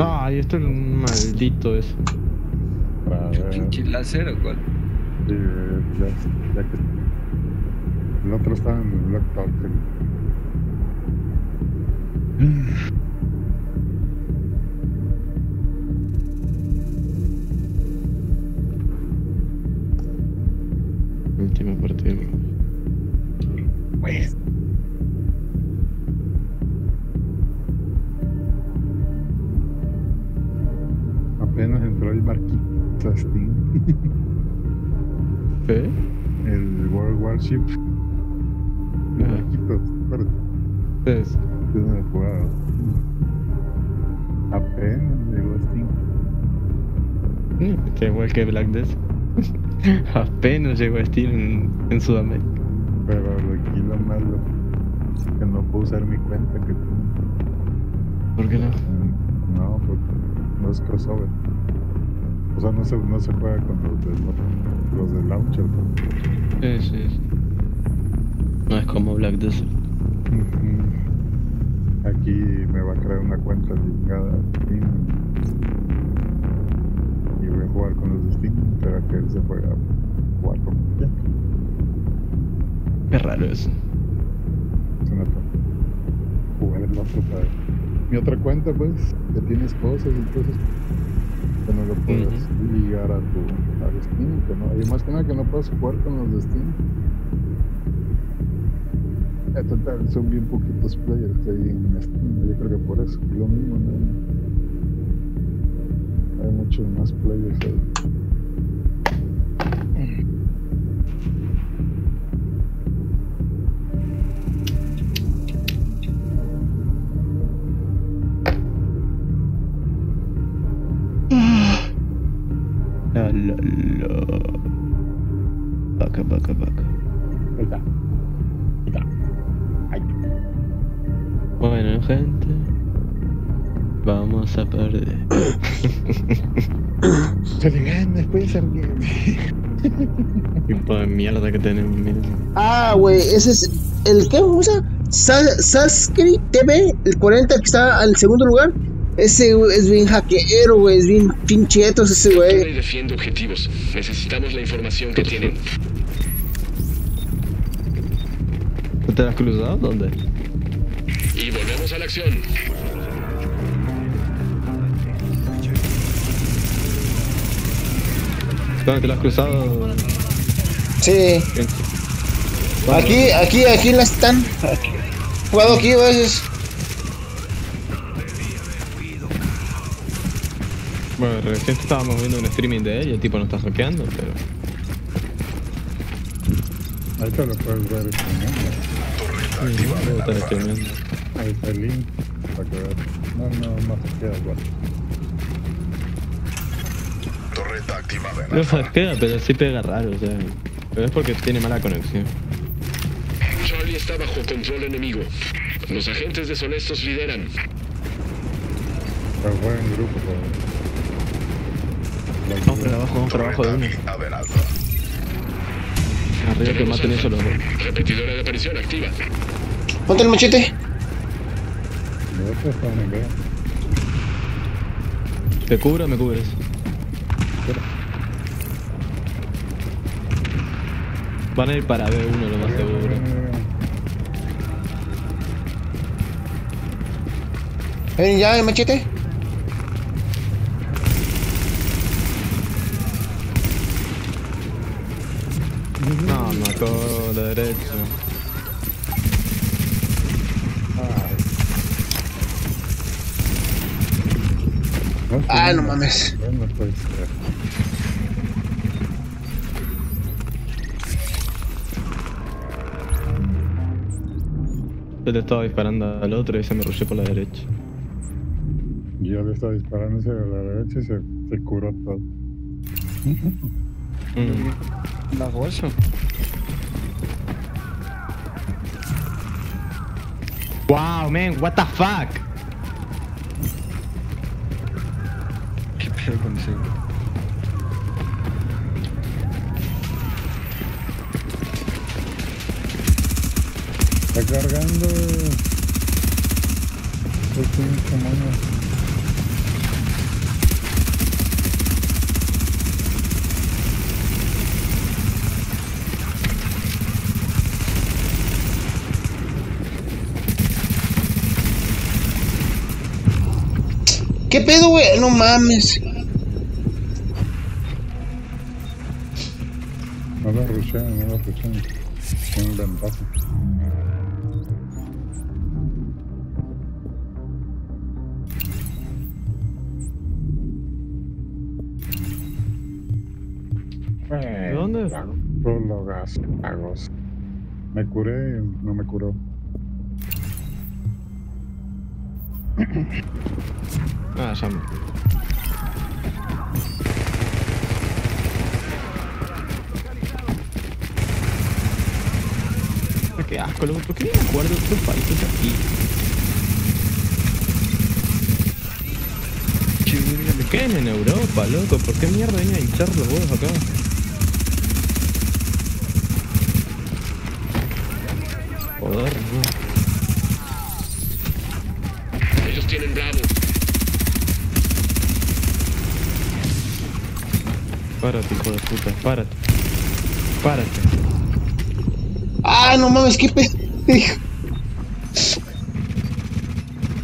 Ay, esto es un maldito eso. Para ver. ¿Pinche láser o cuál? Sí, ya, ya que. El otro está en el Black Talk. Última partida. Pues. World Warship. El Ajá. Marquito, pero Es. yo no he jugado. Apenas llegó Steam. Que igual que Black Death. Apenas llegó a Steam en, en Sudamérica. Pero aquí lo malo que no puedo usar mi cuenta que tengo. ¿Por qué no? No, porque no es crossover. O sea, no se, no se juega con los de, los de launcher. pues. Sí, sí, sí. No es como Black Desert. Aquí me va a crear una cuenta ligada a Steam. Y voy a jugar con los de Steam, pero que él se juega a jugar con ya. Qué raro eso. Se nota. Jugar el otro para. Mi otra cuenta, pues, que tienes cosas y cosas que no lo puedes ligar a tu a Steam. Que no, y más que nada que no puedes jugar con los de Steam. Eh, total, son bien poquitos players hay en Steam. Yo creo que por eso. Lo mismo, ¿no? Hay muchos más players ahí. Vamos a perder. Se le gana después de ser bien. tipo de mierda que tenemos, miren. Ah, güey, ese es el que usa Sa- Sasuke TV, el 40 que está al segundo lugar. Ese güey, es bien hackero, güey, es bien pinchetos ese güey. defiende objetivos. Necesitamos la información que tienen. ¿No te has cruzado? ¿Dónde? Y volvemos a la acción. ¿Dónde te lo has cruzado? Sí, aquí, aquí, aquí la están. Aquí. Jugado aquí a veces. Bueno, recién estábamos viendo un streaming de y el tipo no está hackeando, pero. Ahí te lo puedes ver streameando. Ahí está el link para que veas. No, no, queda igual. No hackea, pero sí pega raro, o sea. Pero es porque tiene mala conexión. Charlie está bajo control enemigo. Los agentes deshonestos lideran. Pero juega en grupo, pero. Vamos para abajo, vamos para abajo de uno. Arriba que maten eso los dos. Repetidora de aparición activa. Ponte el machete. ¿Te cubro o me cubres? Van a ir para B1 lo más seguro. Ven ya el machete. No, mató la derecha. Ah, no mames. Yo le estaba disparando al otro y se me rushé por la derecha. Yo le estaba disparando hacia la derecha y se, se curó todo. Mm. Baboso. Wow, man, what the fuck? ¿Qué pedo con ese? está cargando el pinche mano. ¿Qué pedo, güey? No mames. No la rushé, no la rushé. Tengo un ventaja. Dónde? Prólogas, pagos. Me curé, no me curó. Ah, ya me. Ah, Qué asco, loco. ¿Por qué no me acuerdo de estos países aquí? ¿Me quedan en Europa, loco? ¿Por qué mierda vienen a hinchar los huevos acá? Joder, no. Ellos tienen Bravo. Párate, hijo de puta, párate. Párate. Ah, no mames, qué pedo.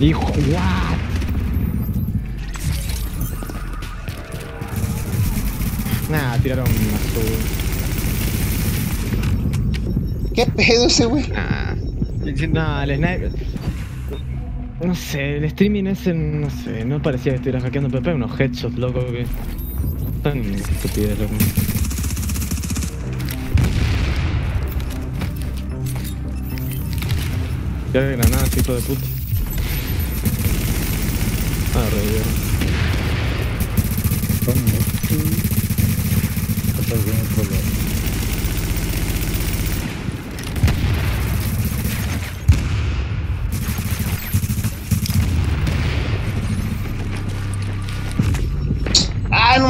Hijo, what? Nah, tiraron azul. ¿Qué pedo ese, güey? Nah. Nah, el sniper. No sé, el streaming ese, no sé, no parecía que estuviera hackeando, pero pega unos headshots, loco, que. Tan estupidez, loco. Ya de granadas, hijo de puta. Ah, revivieron. Muchos. Está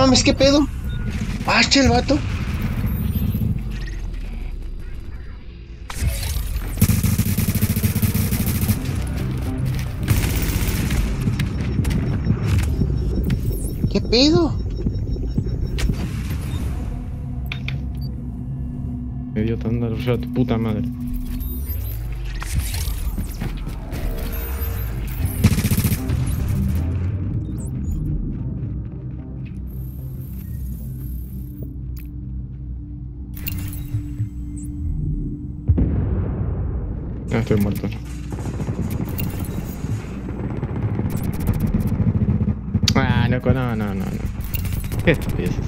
mames, qué pedo. Ah, che, el vato. ¿Qué pedo? Me dio tan ya tu puta madre. Estoy muerto. Ah, loco, no, no, no, no. ¿Qué esto? Qué.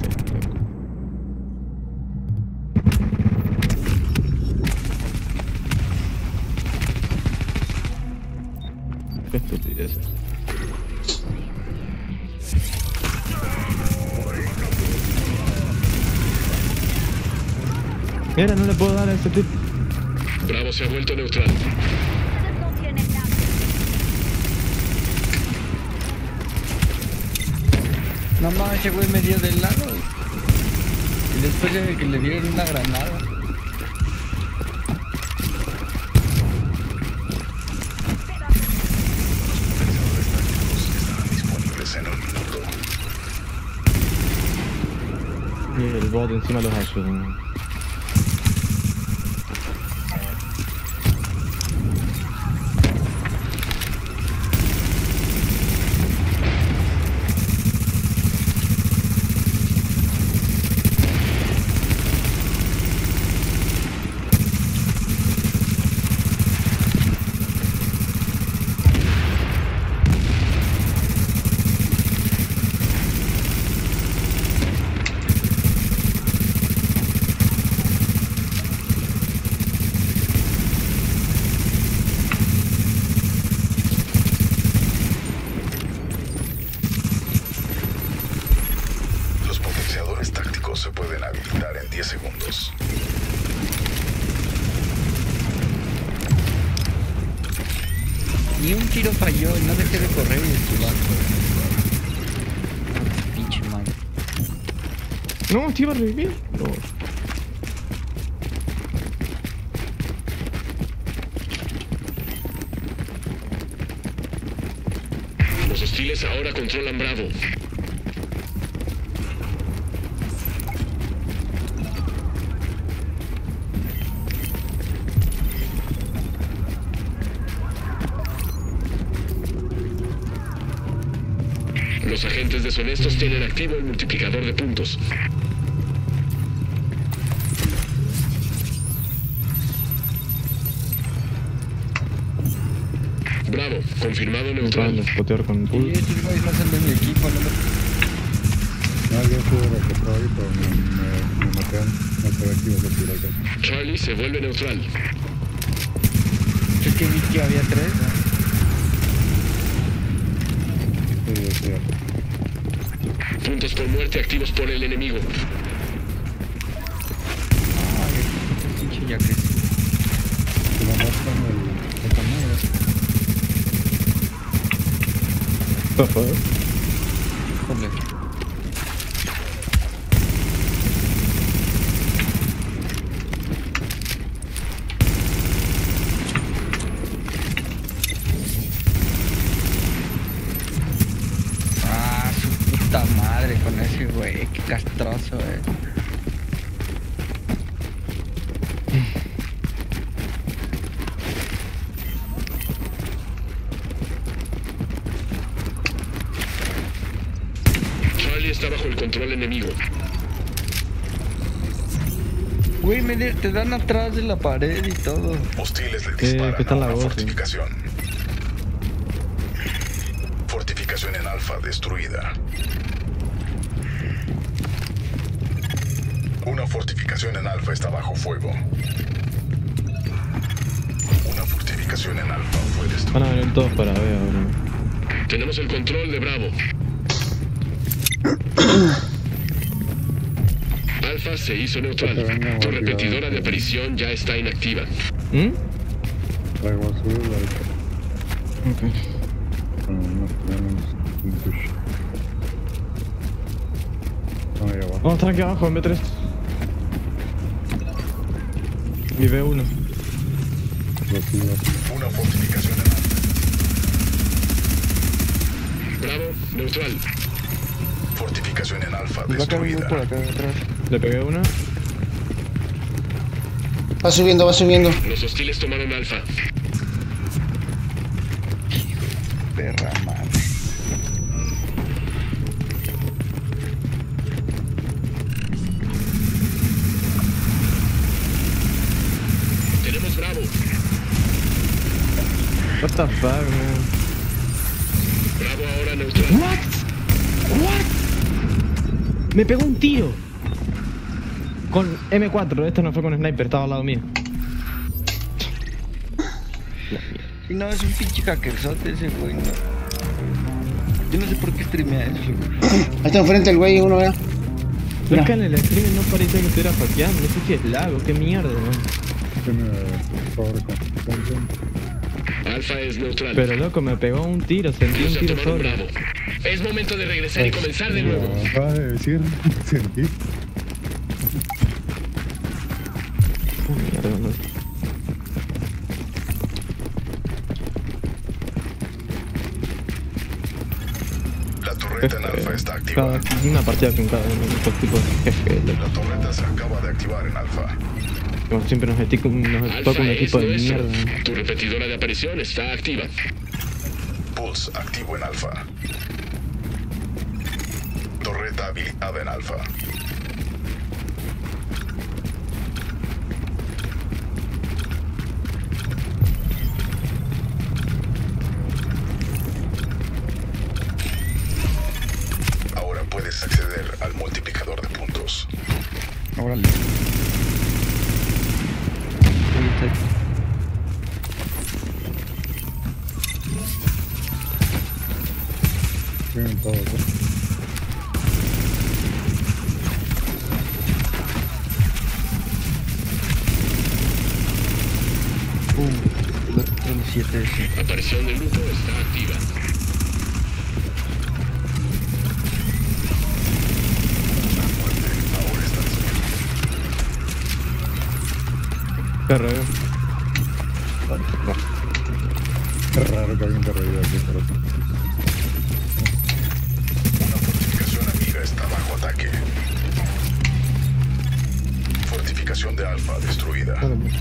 Mira, no le puedo dar a ese tipo. Bravo se ha vuelto neutral. No mames, ese güey me dio del lado. Y después de que le dieron una granada. Estarán disponibles en un minuto. Y el bot encima los ayuda. Ni un tiro falló y no dejé de correr y esquivar. Pinche madre. No, te iba a revivir. No. Los hostiles ahora controlan Bravo. Deshonestos tienen activo el multiplicador de puntos. Bravo, confirmado neutral. con Y pulse. estos güeyes no son de mi equipo, no me... No, yo estuve registrado ahí, pero me, me, me maté. No sabía que ibas a tirar acá. Charlie se vuelve neutral. Es que vi que había tres, ¿no? Sí, sí, sí. Puntos por muerte activos por el enemigo. Ay, pinche ya que Se lo matan el, esa madre. Joder. Joder. Ah, su puta madre con ese güey, qué castroso, eh. Charlie está bajo el control enemigo. Güey, me de- te dan atrás de la pared y todo. Hostiles le ¿Qué- disparan qué a la eh? fortificación. Fortificación en alfa destruida. Una fortificación en alfa está bajo fuego. Una fortificación en alfa fue Van destruida. a venir todos para ver ahora. Tenemos el control de Bravo. Alfa se hizo neutral. Tu volvió. repetidora de aparición ya está inactiva. ¿Mm? Traigo azul, ahí. Ok. Tenemos. No, estar aquí abajo en B3. Y B1. Recibo. Una fortificación en alfa. Bravo, neutral. Fortificación en alfa Va a caer uno por destruida. acá atrás. Le pegué una. Va subiendo, va subiendo. Los hostiles tomaron Alfa. Perra What the fuck, man. Bravo ahora neutral. What? What? Me pegó un tiro. Con M4, esto no fue con sniper, estaba al lado mío. Y no, es un pinche hackerzote ese güey, no. Yo no sé por qué streamea eso, güey. Ahí está enfrente el güey, uno, vea. Es que en el stream no parecía que estuviera hackeando, no sé si es lago, qué mierda, man. Alfa es neutral. Pero loco, me pegó un tiro, sentí un tiro solo. Bravo. Es momento de regresar y comenzar de nuevo. Lo acaba de decir, sentí. La torreta en alfa está Cada, activa. una partida con cada uno de estos tipos de jefe. La torreta se acaba de activar en alfa. Como siempre nos, metí con- nos Alfa toca un equipo de nuestro. mierda. Tu repetidora de aparición está activa. Pulse activo en alfa. Torreta habilitada en alfa. Qué raro. Eh. Qué raro que alguien te reviva aquí, pero... Una fortificación amiga está bajo ataque. Fortificación de Alfa destruida. Pues.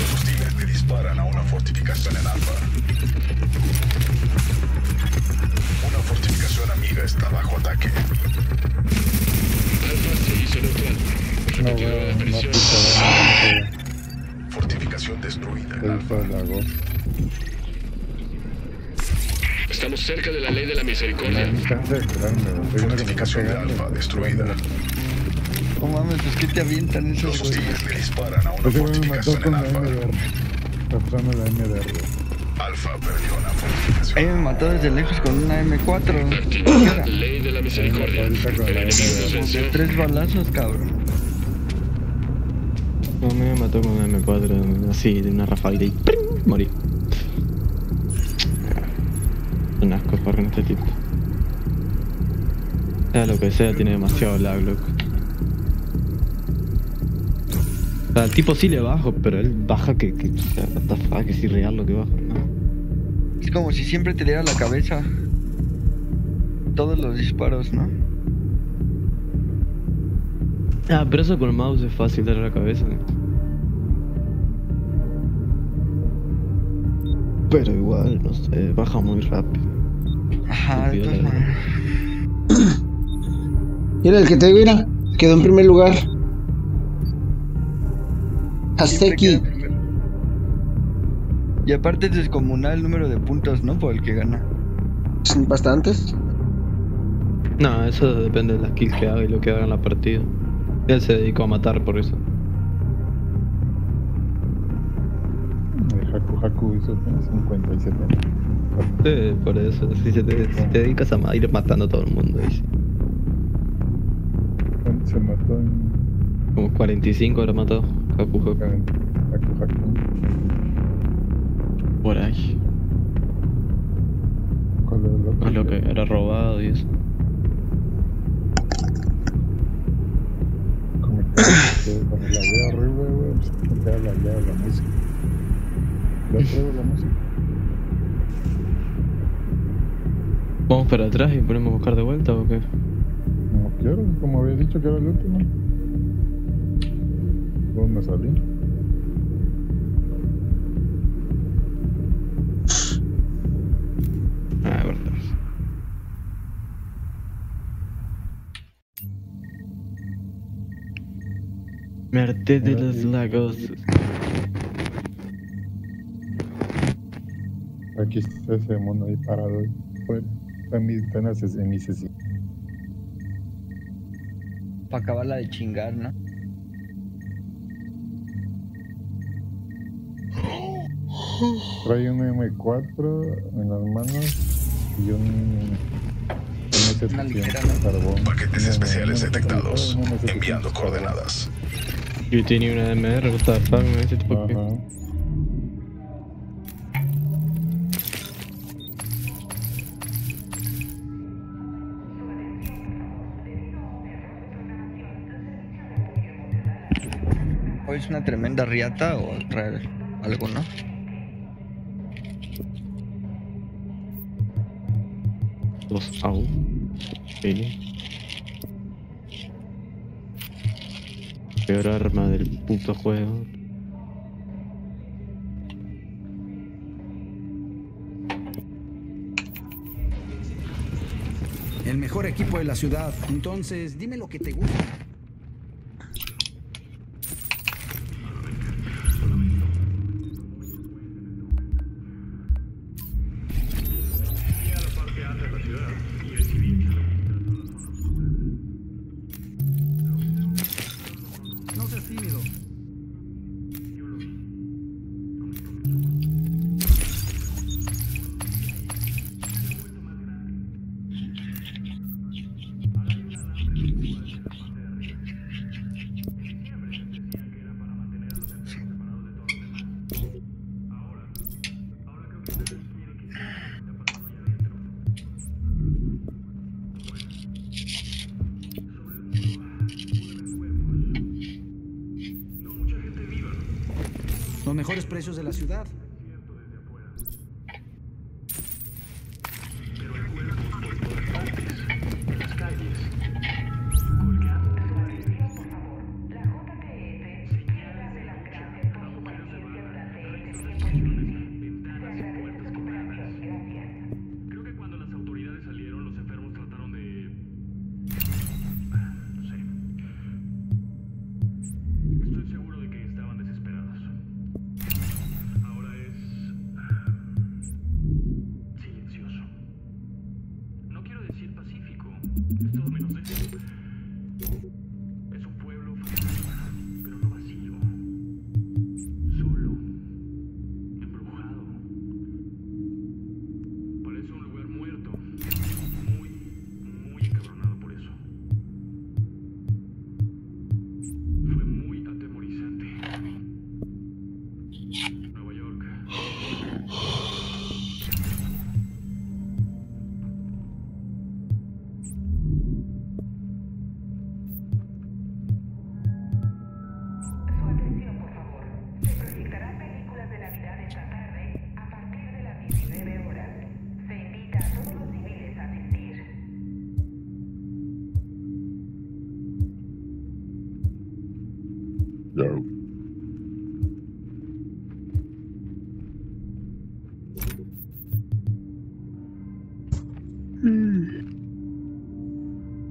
Los hostiles te disparan a una fortificación en Alfa. Una fortificación amiga está bajo ataque. Alfa se hizo neutral. Pues Repetido no, la presión. No, no, Fortificación destruida. Estamos cerca de la ley de la misericordia. Fortificación de alfa destruida. No mames, pues que te avientan esos. Los hostiles le disparan a una pues fortificación en alfa. Tapando la MDR. Alfa perdió la fortificación. Ahí me mató desde lejos con una M4. Ley de la misericordia. El enemigo nos venció. Tres balazos, cabrón. Me mató con una M4 así, de una rafaguita y ¡pring! morí. Un asco jugar con este tipo. Sea lo que sea, tiene demasiado lag, loco. O sea, el tipo sí le bajo, pero él baja que, que, what the fuck, es irreal lo que baja. ¿no? Es como si siempre te diera la cabeza. Todos los disparos, ¿no? Ah, pero eso con el mouse es fácil darle la cabeza. Pero igual, no sé, baja muy rápido. Ajá, de todas maneras. Mira el que te mira, quedó en primer lugar. Primero. Y aparte es descomunal el número de puntos, ¿no? Por el que gana. Son bastantes. No, eso depende de las kills que haga y lo que haga en la partida. Él se dedicó a matar por eso. El Haku Haku hizo 57. Sí, por eso. Si, se te, si te dedicas a ir matando a todo el mundo, dice. Se mató en Como 45 habrá matado. Haku Haku. Haku Haku. Por ahí. Más lo que era robado y eso. Como que cuando la la música. ¿Vamos para atrás y ponemos a buscar de vuelta o qué? Como quiero, como había dicho que era el último. ¿Dónde salí? Me harté de los lagos. Aquí está ese mono ahí parado. Fuera. Está en mis penas en mi sesión. Para acabarla de chingar, ¿no? Trae un M4 en las manos y un. un Una M700 ligera, ¿no? carbón. Paquetes especiales detectados. Enviando coordenadas. Yo tenía una MR, what the fuck, me dice tipo que-. O es una tremenda riata o traer algo, ¿no? Dos au. Sí. Peor arma del puto juego. El mejor equipo de la ciudad. Entonces, dime lo que te gusta. Precios de la ciudad.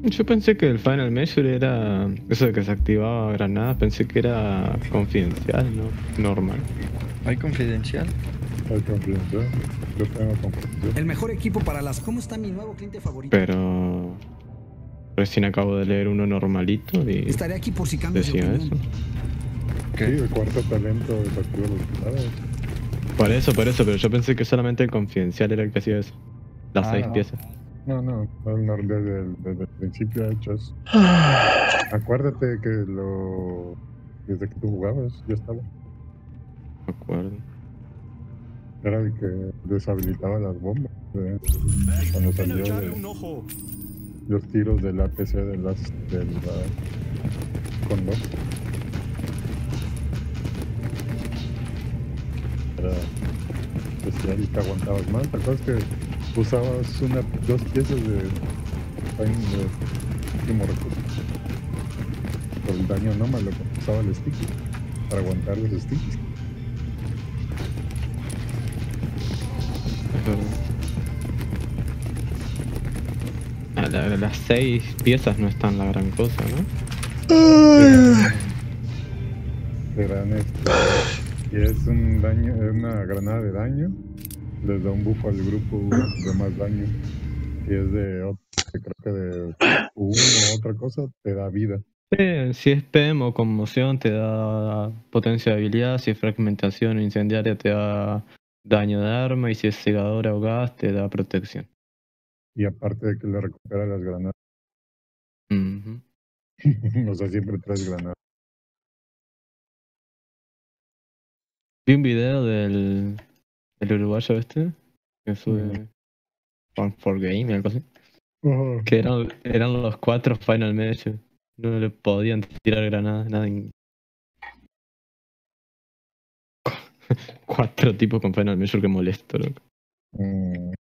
Yo pensé que el Final Measure era. Eso de que se activaba granadas, pensé que era confidencial, ¿no? Normal. ¿Hay confidencial? Hay confianza. Yo tengo confianza. El mejor equipo para las. ¿Cómo está mi nuevo cliente favorito? Pero. Recién acabo de leer uno normalito y. Estaré aquí por si cambias de Decía opinión. eso. Sí, el cuarto talento desactiva los. Por eso, por eso, pero yo pensé que solamente el confidencial era el que hacía eso. Las Ah, seis no. piezas. No, no, no, desde, el, desde el principio ha hecho eso. Acuérdate que lo. Desde que tú jugabas, ya estaba. Me acuerdo. Era el que deshabilitaba las bombas. ¿eh? Cuando salió de los tiros del APC de las, del la- con dos. Era especial y te aguantabas más. ¿Te acuerdas que usabas una, dos piezas de, de último recurso? Por el daño anómalo usaba el sticky. Para aguantar los. Es verdad. Ah, la- las seis piezas no están la gran cosa, ¿no? este y es un daño es una granada de daño les da un buff al grupo de más daño si es de creo que de uno o otra cosa te da vida si es PM o conmoción te da potencia de habilidad, si es fragmentación o incendiaria te da daño de arma y si es cegadora o gas te da protección. y aparte de que le recupera las granadas Ujú. o sea siempre traes granadas Vi un video del, del uruguayo este que sube Fun for Game algo así. Que eran, eran los cuatro Final Measure. No le podían tirar granadas, nada. en- cuatro tipos con Final Measure que molesto, loco. Mm,